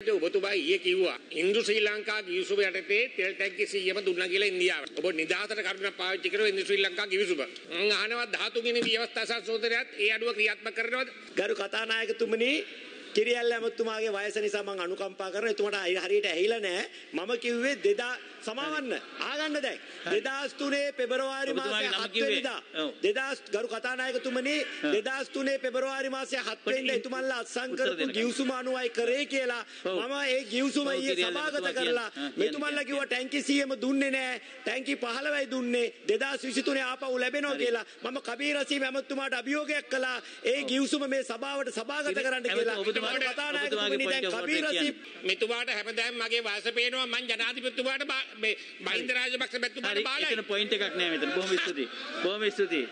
ඔබතුමා ඊයේ කිව්වා ඉන්දු ශ්‍රී ලංකා ගිවිසුම යටතේ තෙල් ටැංකි 100ම දුන්නා කියලා ඉන්දියාවට. ඔබ නිදහසට කරුණක් පාවිච්චි කරලා ඉන්දු ශ්‍රී ලංකා ගිවිසුම. මම අහනවා 13 වෙනි ව්‍යවස්ථා සංශෝධනයත් ඒ අඩුව ක්‍රියාත්මක කරනවද? ගරු කතානායකතුමනි කිරියල්ල ඇමතුමාගේ වයස නිසා මං අනුකම්පා කරන එතුමාට හරියට ඇහිලා නැහැ. මම කිව්වේ දෙදා සමාවන්න. ආගන්න දැන්. 2003 පෙබරවාරි මාසයේ 7 වෙනිදා. 2000 ගරු කතානායකතුමනි 2003 පෙබරවාරි මාසයේ 7 වෙනිදා එතුමන්ලා අත්සන් කරපු ගිවිසුම අනුවයි කරේ කියලා. මම ඒ ගිවිසුම ඊයේ සභාගත කරලා මෙතුමන්ලා කිව්වා ටැංකි 100ම දුන්නේ නැහැ. ටැංකි 15යි දුන්නේ. 2023 ආපහු ලැබෙනවා කියලා. මම කබීර් රසීම් ඇමතුමාට අභියෝගයක් කළා. ඒ ගිවිසුම මේ සභාවට සභාගත කරන්න කියලා මෙතුමාට හැමදාම මගේ වයස පේනවා මං ජනාධිපතිතුමාට මේ මහින්ද රාජපක්ෂ මැතිතුමාට බාලයි. එතන පොයින්ට් එකක් නෑ මෙතන. බොහොම ස්තුතියි. බොහොම ස්තුතියි